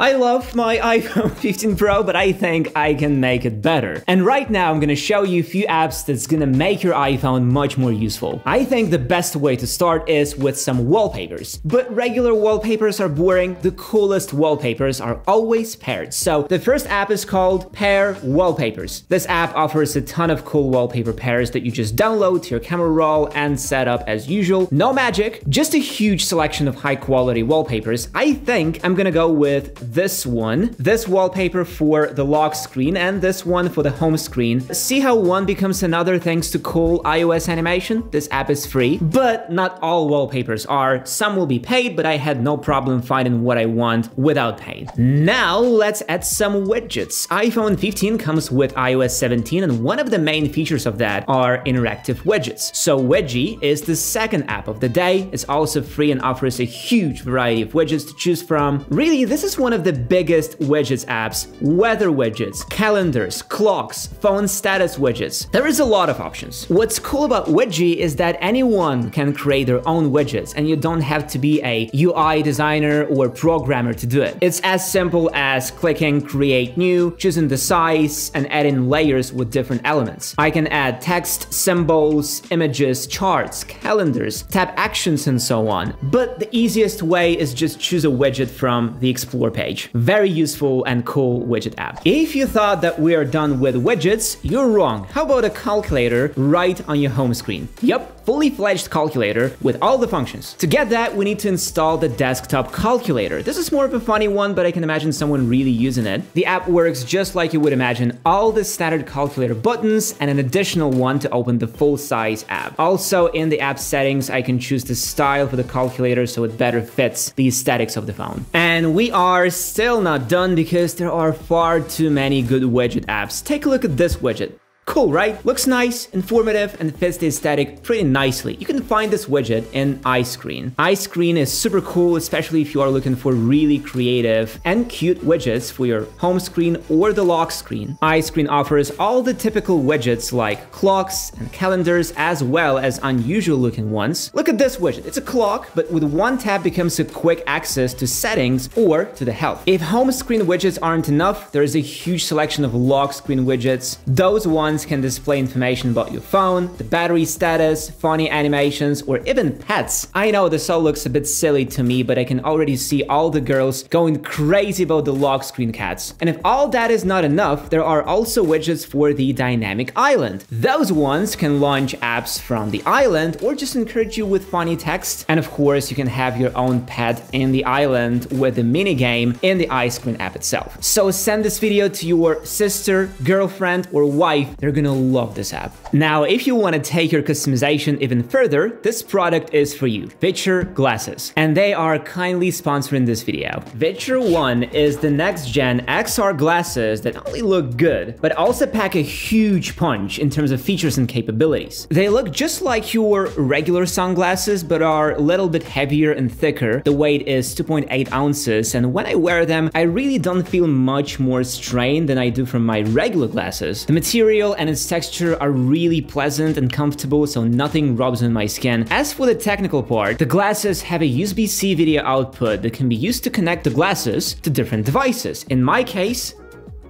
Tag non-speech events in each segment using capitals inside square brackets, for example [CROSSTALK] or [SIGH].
I love my [LAUGHS] iPhone 15 Pro, but I think I can make it better. And right now I'm gonna show you a few apps that's gonna make your iPhone much more useful. I think the best way to start is with some wallpapers. But regular wallpapers are boring, the coolest wallpapers are always paired. So the first app is called Pair Wallpapers. This app offers a ton of cool wallpaper pairs that you just download to your camera roll and set up as usual. No magic, just a huge selection of high quality wallpapers. I think I'm gonna go with this one, this wallpaper for the lock screen and this one for the home screen. See how one becomes another thanks to cool iOS animation? This app is free, but not all wallpapers are. Some will be paid, but I had no problem finding what I want without paying. Now let's add some widgets. iPhone 15 comes with iOS 17 and one of the main features of that are interactive widgets. So Widgy is the second app of the day. It's also free and offers a huge variety of widgets to choose from. Really, this is one of of the biggest widgets apps, weather widgets, calendars, clocks, phone status widgets. There is a lot of options. What's cool about Widgy is that anyone can create their own widgets and you don't have to be a UI designer or programmer to do it. It's as simple as clicking create new, choosing the size, and adding layers with different elements. I can add text, symbols, images, charts, calendars, tab actions, and so on. But the easiest way is just choose a widget from the Explore page page. Very useful and cool widget app. If you thought that we are done with widgets, you're wrong. How about a calculator right on your home screen? Yep, fully fledged calculator with all the functions. To get that, we need to install the desktop calculator. This is more of a funny one, but I can imagine someone really using it. The app works just like you would imagine, all the standard calculator buttons and an additional one to open the full-size app. Also, in the app settings, I can choose the style for the calculator so it better fits the aesthetics of the phone. And we are still not done because there are far too many good widget apps. Take a look at this widget. Cool, right? Looks nice, informative, and fits the aesthetic pretty nicely. You can find this widget in iScreen. iScreen is super cool, especially if you are looking for really creative and cute widgets for your home screen or the lock screen. iScreen offers all the typical widgets like clocks and calendars, as well as unusual looking ones. Look at this widget. It's a clock, but with one tap becomes a quick access to settings or to the health. If home screen widgets aren't enough, there is a huge selection of lock screen widgets. Those ones can display information about your phone, the battery status, funny animations, or even pets. I know this all looks a bit silly to me, but I can already see all the girls going crazy about the lock screen cats. And if all that is not enough, there are also widgets for the dynamic island. Those ones can launch apps from the island or just encourage you with funny text. And of course, you can have your own pet in the island with the mini game in the iScreen app itself. So send this video to your sister, girlfriend, or wife. They're gonna love this app. Now, if you wanna take your customization even further, this product is for you, Viture Glasses. And they are kindly sponsoring this video. Viture One is the next gen XR glasses that not only look good, but also pack a huge punch in terms of features and capabilities. They look just like your regular sunglasses, but are a little bit heavier and thicker. The weight is 2.8 ounces, and when I wear them, I really don't feel much more strain than I do from my regular glasses. The material and its texture are really pleasant and comfortable so nothing rubs on my skin. As for the technical part, the glasses have a USB-C video output that can be used to connect the glasses to different devices. In my case,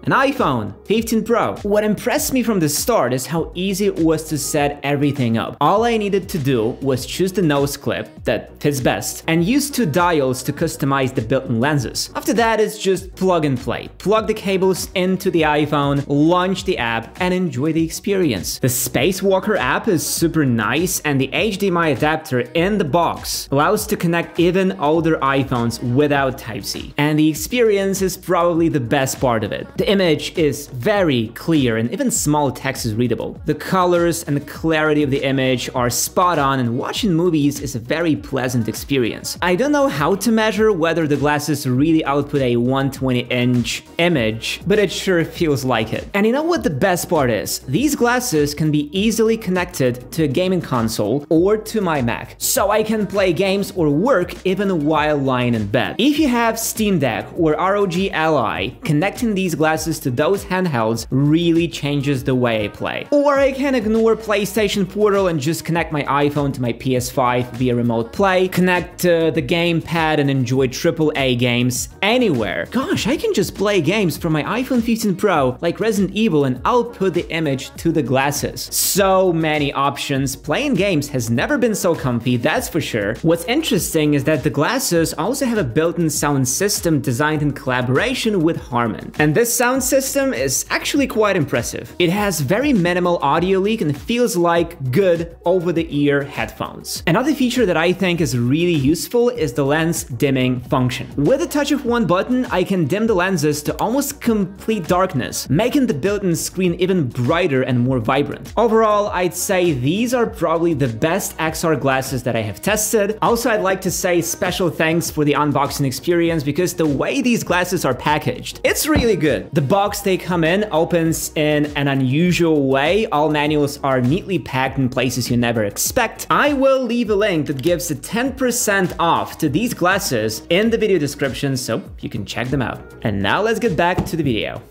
an iPhone 15 Pro. What impressed me from the start is how easy it was to set everything up. All I needed to do was choose the nose clip that fits best and use two dials to customize the built-in lenses. After that, it's just plug and play. Plug the cables into the iPhone, launch the app, and enjoy the experience. The Spacewalker app is super nice and the HDMI adapter in the box allows to connect even older iPhones without Type-C. And the experience is probably the best part of it. The image is very clear and even small text is readable. The colors and the clarity of the image are spot on and watching movies is a very pleasant experience. I don't know how to measure whether the glasses really output a 120 inch image, but it sure feels like it. And you know what the best part is? These glasses can be easily connected to a gaming console or to my Mac, so I can play games or work even while lying in bed. If you have Steam Deck or ROG Ally, connecting these glasses to those handhelds really changes the way I play. Or I can ignore PlayStation Portal and just connect my iPhone to my PS5 via remote play, connect uh, the gamepad and enjoy AAA games anywhere. Gosh, I can just play games from my iPhone 15 Pro like Resident Evil and output the image to the glasses. So many options. Playing games has never been so comfy, that's for sure. What's interesting is that the glasses also have a built-in sound system designed in collaboration with Harman. And this sound system is actually quite impressive. It has very minimal audio leak and feels like good over-the-ear headphones. Another feature that I think is really useful is the lens dimming function. With a touch of one button, I can dim the lenses to almost complete darkness, making the built-in screen even brighter and more vibrant. Overall, I'd say these are probably the best XR glasses that I have tested. Also, I'd like to say special thanks for the unboxing experience because the way these glasses are packaged, it's really good. The box they come in opens in an unusual way. All manuals are neatly packed in places you never expect. I will leave a link that gives a 10% off to these glasses in the video description so you can check them out. And now let's get back to the video.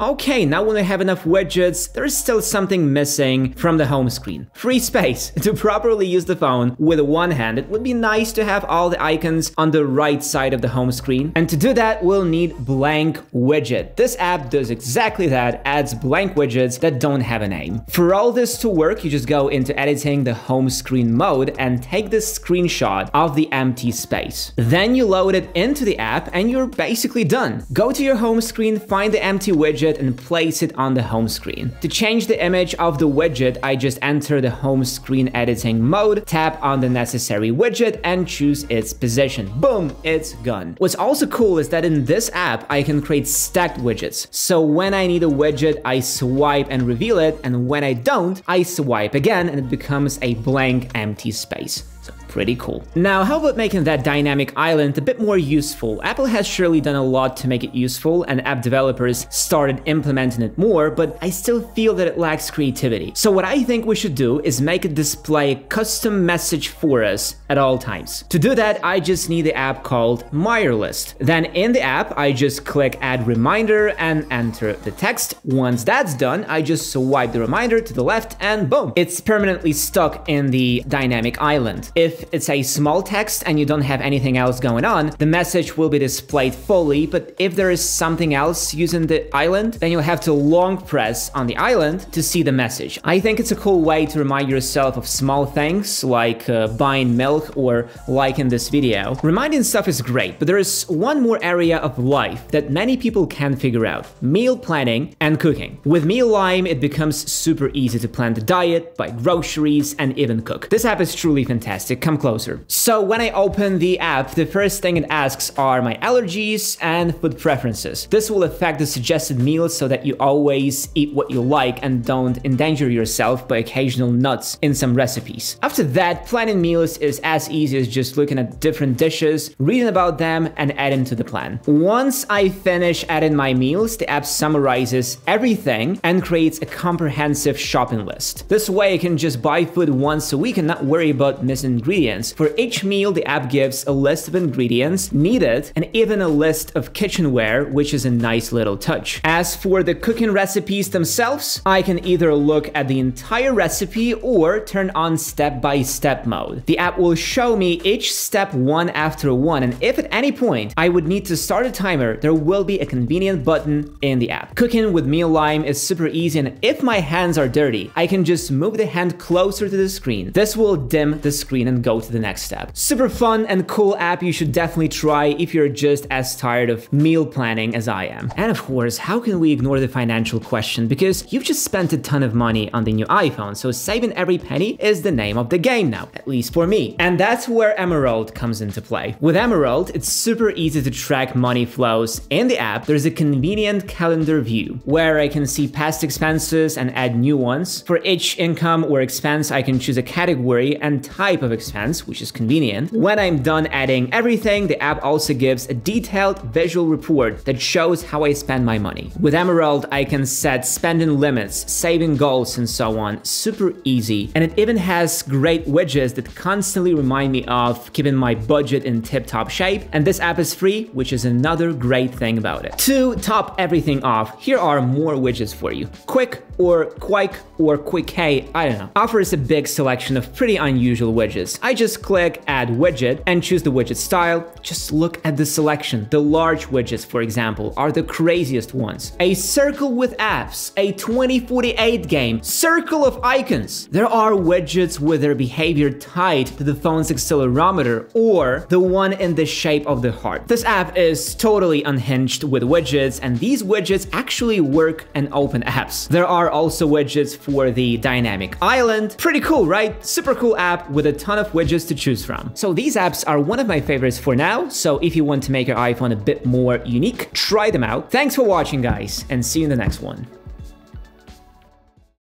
Okay, now when I have enough widgets, there is still something missing from the home screen. Free space. [LAUGHS] To properly use the phone with one hand, it would be nice to have all the icons on the right side of the home screen. And to do that, we'll need blank widget. This app does exactly that, adds blank widgets that don't have a name. For all this to work, you just go into editing the home screen mode and take this screenshot of the empty space. Then you load it into the app and you're basically done. Go to your home screen, find the empty widget, widget and place it on the home screen. To change the image of the widget, I just enter the home screen editing mode, tap on the necessary widget and choose its position. Boom, it's gone. What's also cool is that in this app, I can create stacked widgets. So when I need a widget, I swipe and reveal it, and when I don't, I swipe again and it becomes a blank empty space. Pretty cool. Now, how about making that dynamic island a bit more useful? Apple has surely done a lot to make it useful and app developers started implementing it more, but I still feel that it lacks creativity. So what I think we should do is make it display a custom message for us at all times. To do that, I just need the app called Mirelist. Then in the app, I just click add reminder and enter the text. Once that's done, I just swipe the reminder to the left and boom, it's permanently stuck in the dynamic island. If it's a small text and you don't have anything else going on, the message will be displayed fully, but if there is something else using the island, then you'll have to long press on the island to see the message. I think it's a cool way to remind yourself of small things like uh, buying milk or liking this video. Reminding stuff is great, but there is one more area of life that many people can figure out. Meal planning and cooking. With Mealime, it becomes super easy to plan the diet, buy groceries, and even cook. This app is truly fantastic. Come come closer. So when I open the app, the first thing it asks are my allergies and food preferences. This will affect the suggested meals so that you always eat what you like and don't endanger yourself by occasional nuts in some recipes. After that, planning meals is as easy as just looking at different dishes, reading about them, and adding to the plan. Once I finish adding my meals, the app summarizes everything and creates a comprehensive shopping list. This way I can just buy food once a week and not worry about missing ingredients ingredients. For each meal, the app gives a list of ingredients needed and even a list of kitchenware, which is a nice little touch. As for the cooking recipes themselves, I can either look at the entire recipe or turn on step-by-step -step mode. The app will show me each step one after one, and if at any point I would need to start a timer, there will be a convenient button in the app. Cooking with Mealime is super easy, and if my hands are dirty, I can just move the hand closer to the screen. This will dim the screen and go to the next step. Super fun and cool app you should definitely try if you're just as tired of meal planning as I am. And of course, how can we ignore the financial question? Because you've just spent a ton of money on the new iPhone, so saving every penny is the name of the game now, at least for me. And that's where Emerald comes into play. With Emerald, it's super easy to track money flows. In the app, there's a convenient calendar view where I can see past expenses and add new ones. For each income or expense, I can choose a category and type of expense which is convenient. When I'm done adding everything, the app also gives a detailed visual report that shows how I spend my money. With Emerald, I can set spending limits, saving goals, and so on. Super easy. And it even has great widgets that constantly remind me of keeping my budget in tip-top shape. And this app is free, which is another great thing about it. To top everything off, here are more widgets for you. Quick or Quike or Quick K, I don't know, offers a big selection of pretty unusual widgets. I just click add widget and choose the widget style. Just look at the selection. The large widgets, for example, are the craziest ones. A circle with apps, a 2048 game, circle of icons. There are widgets with their behavior tied to the phone's accelerometer or the one in the shape of the heart. This app is totally unhinged with widgets and these widgets actually work and open apps. There are also widgets for the dynamic island. Pretty cool, right? Super cool app with a ton of widgets to choose from. So these apps are one of my favorites for now, so if you want to make your iPhone a bit more unique, try them out. Thanks for watching guys, and see you in the next one.